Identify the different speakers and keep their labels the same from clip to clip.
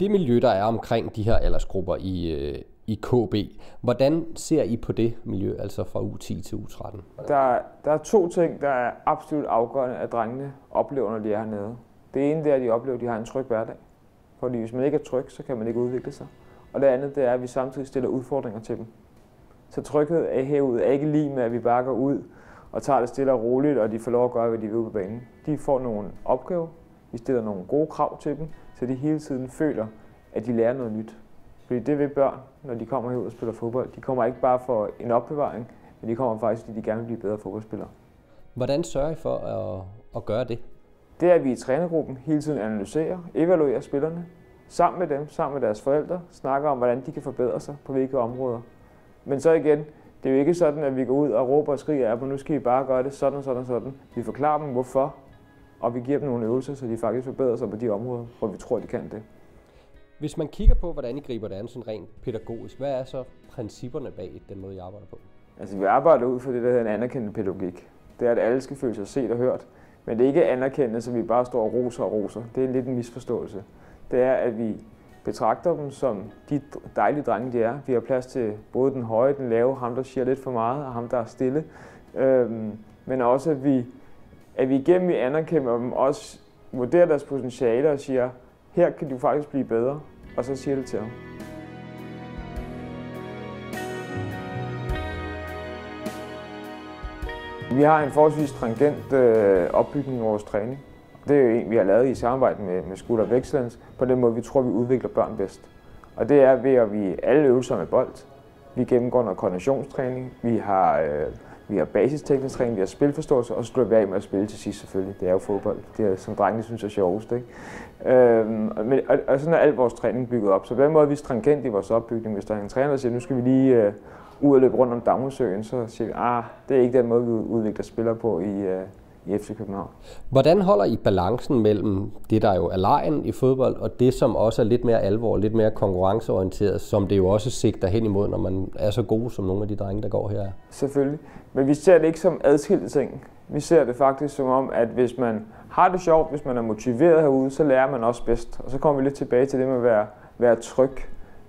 Speaker 1: Det miljø, der er omkring de her aldersgrupper i, øh, i KB, hvordan ser I på det miljø, altså fra U10 til U13?
Speaker 2: Der, der er to ting, der er absolut afgørende, at drengene oplever, når de er hernede. Det ene det er, at de oplever, at de har en tryg hverdag. Fordi hvis man ikke er tryg, så kan man ikke udvikle sig. Og det andet det er, at vi samtidig stiller udfordringer til dem. Så tryghed er herude er ikke lige med, at vi bare går ud og tager det stille og roligt, og de får lov at gøre, hvad de vil på banen. De får nogle opgaver, vi stiller nogle gode krav til dem, så de hele tiden føler, at de lærer noget nyt. Fordi det vil børn, når de kommer herud og spiller fodbold. De kommer ikke bare for en opbevaring, men de kommer faktisk, fordi de gerne vil blive bedre fodboldspillere.
Speaker 1: Hvordan sørger I for at, at gøre det?
Speaker 2: Det er, at vi i trænergruppen hele tiden analyserer, evaluerer spillerne, sammen med dem, sammen med deres forældre, snakker om, hvordan de kan forbedre sig på hvilke områder. Men så igen, det er jo ikke sådan, at vi går ud og råber og skriger af dem, nu skal I bare gøre det sådan, sådan, sådan. Vi forklarer dem, hvorfor, og vi giver dem nogle øvelser, så de faktisk forbedrer sig på de områder, hvor vi tror, de kan det.
Speaker 1: Hvis man kigger på, hvordan I griber det an sådan rent pædagogisk, hvad er så principperne bag den måde, I arbejder på?
Speaker 2: Altså, vi arbejder ud for det, der hedder en anerkendende pædagogik. Det er, at alle skal føle sig set og hørt. Men det er ikke anerkendende, så vi bare står og roser og roser. Det er lidt en misforståelse. Det er, at vi betragter dem som de dejlige drenge, de er. Vi har plads til både den høje, den lave, ham der siger lidt for meget, og ham der er stille. Øhm, men også, at vi, at vi igennem vi anerkender dem, også vurderer deres potentiale og siger, her kan du faktisk blive bedre, og så siger det til ham. Vi har en forholdsvis stringent øh, opbygning af vores træning. Det er jo en, vi har lavet i samarbejde med, med School of Excellence, på den måde, vi tror, vi udvikler børn bedst. Og det er ved, at vi alle øvelser med bold. Vi gennemgår noget koordinationstræning, vi har, øh, vi har basisteknisk træning, vi har spilforståelse, og så slutter vi af med at spille til sidst selvfølgelig. Det er jo fodbold, det er, som drengene synes er sjovest. Ikke? Øhm, men, og, og, sådan er al vores træning bygget op. Så på den måde er vi stringent i vores opbygning. Hvis der er en træner, der siger, nu skal vi lige øh, ud og løbe rundt om Damhusøen, så siger vi, ah, det er ikke den måde, vi udvikler spillere på i, øh, i FC København.
Speaker 1: Hvordan holder I balancen mellem det, der jo er lejen i fodbold, og det, som også er lidt mere alvor, lidt mere konkurrenceorienteret, som det jo også sigter hen imod, når man er så gode som nogle af de drenge, der går her?
Speaker 2: Selvfølgelig. Men vi ser det ikke som adskilte ting. Vi ser det faktisk som om, at hvis man har det sjovt, hvis man er motiveret herude, så lærer man også bedst. Og så kommer vi lidt tilbage til det med at være, være tryg.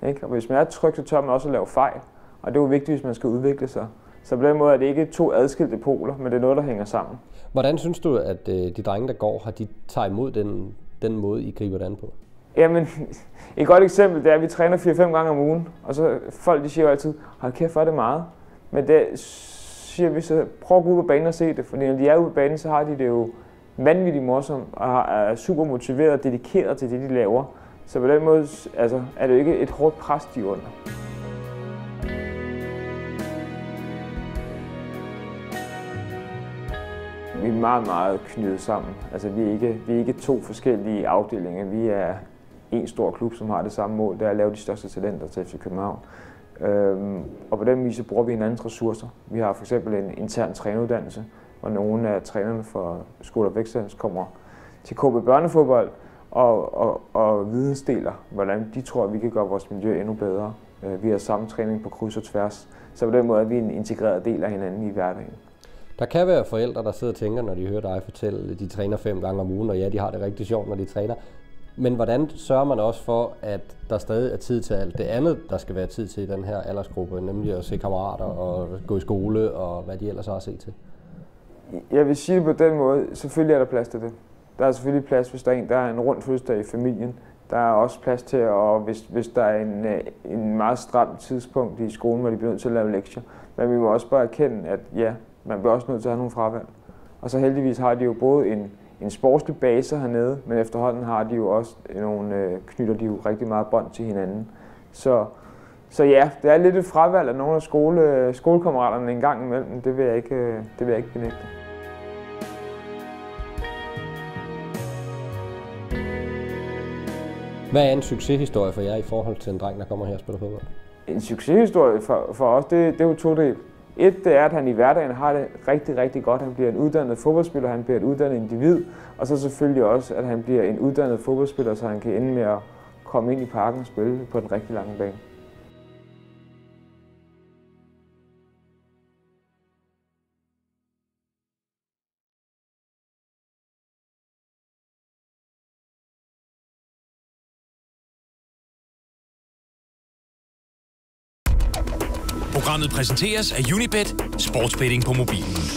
Speaker 2: Ikke? Og hvis man er tryg, så tør man også at lave fejl. Og det er jo vigtigt, hvis man skal udvikle sig. Så på den måde er det ikke to adskilte poler, men det er noget, der hænger sammen.
Speaker 1: Hvordan synes du, at øh, de drenge, der går, har de tager imod den, den måde, I griber det an på?
Speaker 2: Jamen, et godt eksempel det er, at vi træner 4-5 gange om ugen, og så folk de siger jo altid, hold kæft, for det meget. Men det siger vi så, prøv at gå ud på banen og se det, for når de er ude på banen, så har de det jo vanvittigt morsomt, og er super motiveret og dedikeret til det, de laver. Så på den måde altså, er det jo ikke et hårdt pres, de er under. Vi er meget, meget knyttet sammen. Altså, vi, er ikke, vi er ikke to forskellige afdelinger. Vi er en stor klub, som har det samme mål, det er at lave de største talenter til FC København. Øhm, og på den vis bruger vi hinandens ressourcer. Vi har for eksempel en intern træneruddannelse, hvor nogle af trænerne for Skole og Vækstens kommer til KB Børnefodbold og, og, og vidensdeler, hvordan de tror, at vi kan gøre vores miljø endnu bedre. Øh, vi har samme træning på kryds og tværs, så på den måde er vi en integreret del af hinanden i hverdagen.
Speaker 1: Der kan være forældre, der sidder og tænker, når de hører dig fortælle, at de træner fem gange om ugen, og ja, de har det rigtig sjovt, når de træner. Men hvordan sørger man også for, at der stadig er tid til alt det andet, der skal være tid til i den her aldersgruppe, nemlig at se kammerater og gå i skole og hvad de ellers har at se til?
Speaker 2: Jeg vil sige det på den måde, selvfølgelig er der plads til det. Der er selvfølgelig plads, hvis der er en, der er en rund fødselsdag i familien. Der er også plads til, og hvis, hvis der er en, øh, en meget stram tidspunkt i skolen, hvor de bliver nødt til at lave lektier. Men vi må også bare erkende, at ja, man bliver også nødt til at have nogle fravalg. Og så heldigvis har de jo både en, en sportslig base hernede, men efterhånden har de jo også nogle, øh, knytter de jo rigtig meget bånd til hinanden. Så, så ja, det er lidt et fravalg af nogle af skole, skolekammeraterne en gang imellem. Det vil jeg ikke, øh, det vil jeg ikke benægte.
Speaker 1: Hvad er en succeshistorie for jer i forhold til en dreng, der kommer her og spiller fodbold?
Speaker 2: En succeshistorie for, for os, det, det er jo to del. Et, det er, at han i hverdagen har det rigtig, rigtig godt. Han bliver en uddannet fodboldspiller, han bliver et uddannet individ, og så selvfølgelig også, at han bliver en uddannet fodboldspiller, så han kan ende med at komme ind i parken og spille på den rigtig lange bane.
Speaker 3: Programmet præsenteres af Unibet, sportsbetting på mobilen.